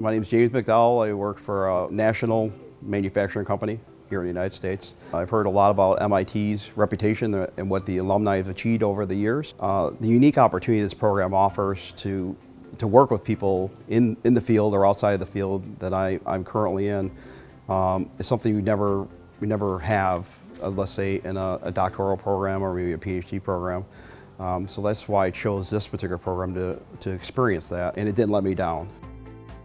My name is James McDowell. I work for a national manufacturing company here in the United States. I've heard a lot about MIT's reputation and what the alumni have achieved over the years. Uh, the unique opportunity this program offers to to work with people in, in the field or outside of the field that I, I'm currently in um, is something you never, we never have, uh, let's say, in a, a, doctoral program or maybe a PhD program. Um, so that's why I chose this particular program to, to experience that, and it didn't let me down.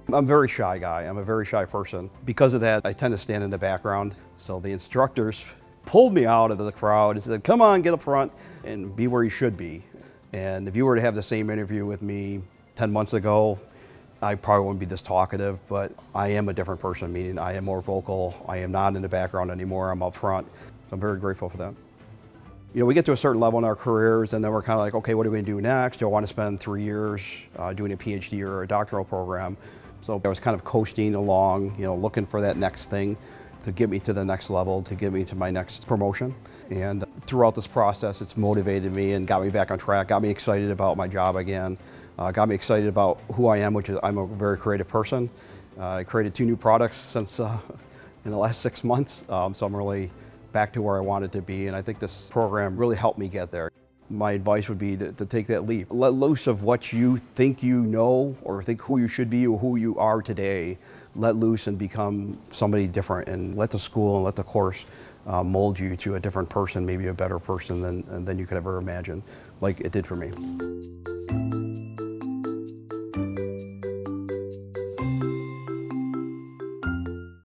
I'm a very shy guy. I'm a very shy person. Because of that, I tend to stand in the background. So the instructors pulled me out of the crowd and said, come on, get up front and be where you should be. And if you were to have the same interview with me 10 months ago, I probably wouldn't be this talkative, but I am a different person, meaning I am more vocal. I am not in the background anymore. I'm up front. So I'm very grateful for that. You know, we get to a certain level in our careers and then we're kind of like, okay, what are we going to do next? Do I want to spend three years uh, doing a PhD or a doctoral program? So I was kind of coasting along, you know, looking for that next thing to get me to the next level, to get me to my next promotion. And throughout this process, it's motivated me and got me back on track, got me excited about my job again, uh, got me excited about who I am, which is I'm a very creative person. Uh, I created two new products since uh, in the last six months, um, so I'm really back to where I wanted to be, and I think this program really helped me get there. My advice would be to, to, take that leap. Let loose of what you think you know or think who you should be or who you are today. Let loose and become somebody different and let the school and let the course uh, mold you to a different person, maybe a better person than, than you could ever imagine, like it did for me.